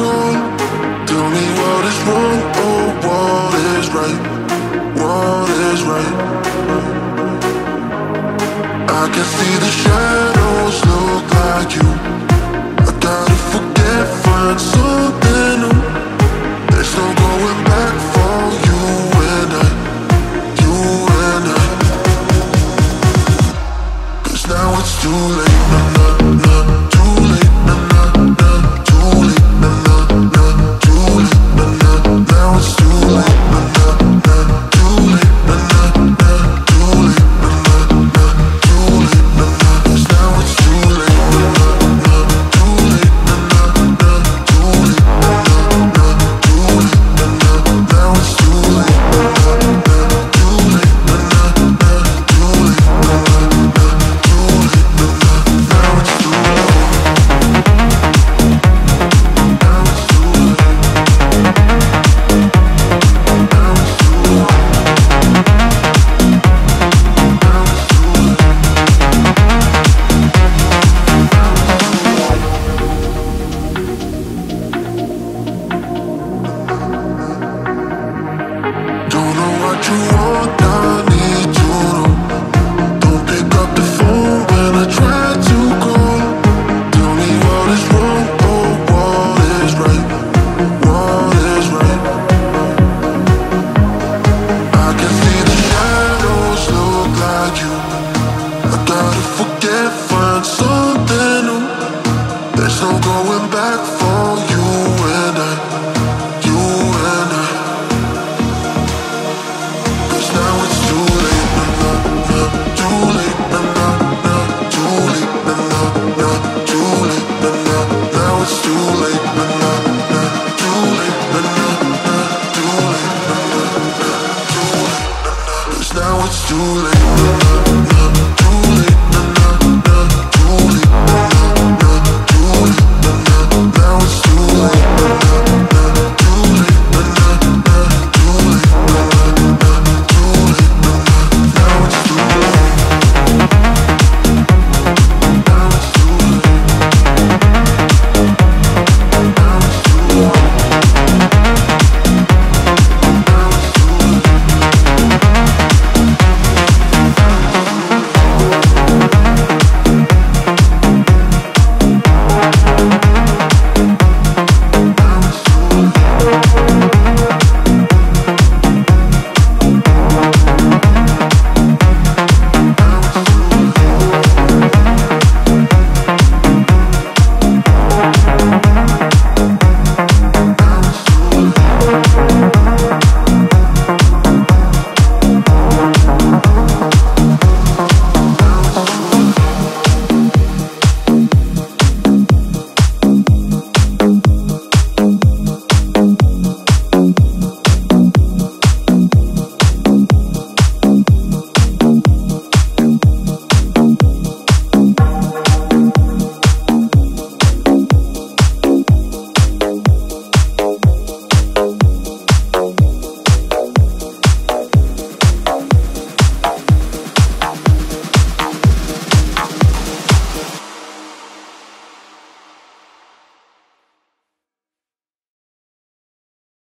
cool. Tell me what is wrong, or what is right, what is right. I can see the shadows look like you. I gotta forget, find some. too late.